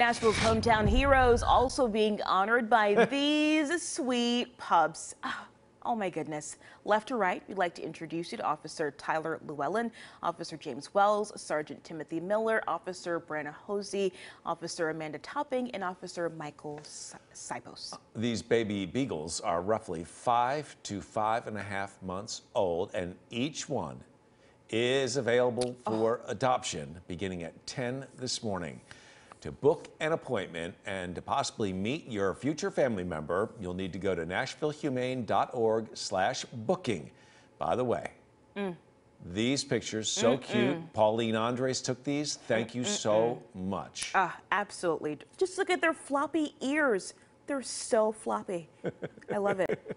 Nashville's hometown heroes also being honored by these sweet pups. Ah, Oh my goodness. Left to right, we'd like to introduce you to Officer Tyler Luellen, Officer James Wells, Sergeant Timothy Miller, Officer Brenna Hosey, Officer Amanda Topping, and Officer Michael Si- Sipos. These baby beagles are roughly five to five and a half months old, and each one is available for adoption beginning at 10 this morning. To book an appointment and to possibly meet your future family member, you'll need to go to nashvillehumane.org slash booking. By the way, these pictures, so cute. Pauline Andres took these. Thank you so much. Ah, absolutely. Just look at their floppy ears. They're so floppy. I love it.